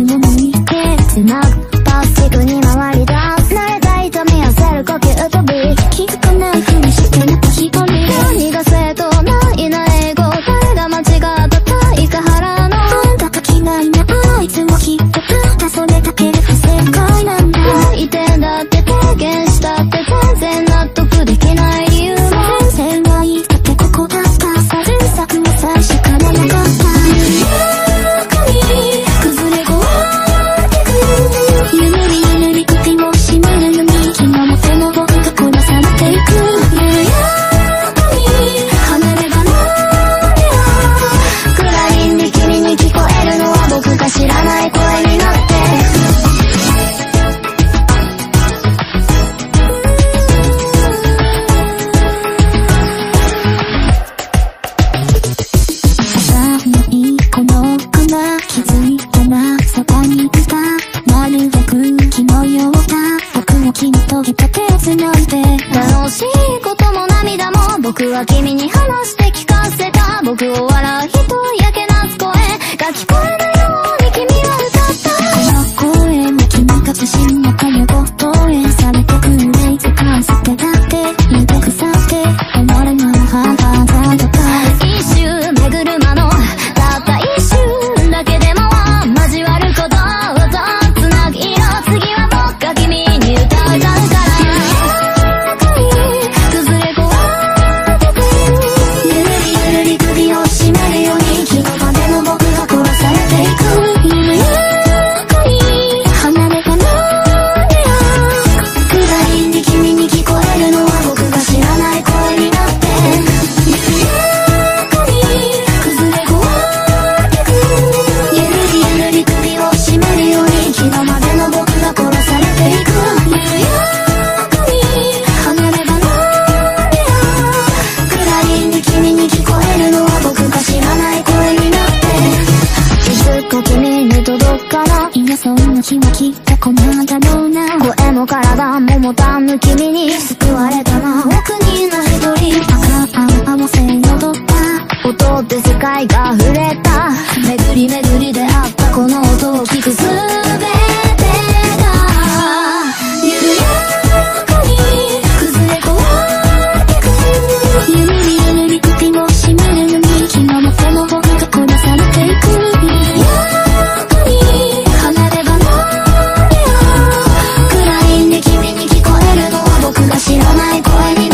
パスティックに回りダンス慣れた痛み痩せる呼吸とビ気づかないふりしてなった一人何が正当ないない英語誰が間違った対価払うのあんたがいなあいつもきっとたそれだけで不正解なんだ相手だって提言したって全然納得できない理由も全然はいだってここだったさ前作も最初は君に話して聞かせた。僕を笑う人やけなす声が聞こえるように君は歌った。この声も君が不審なこのなだろうな声も体も持たぬ君に救われたな。奥にの一人赤青合わせに踊った。音で世界が触れた。巡り巡り my boy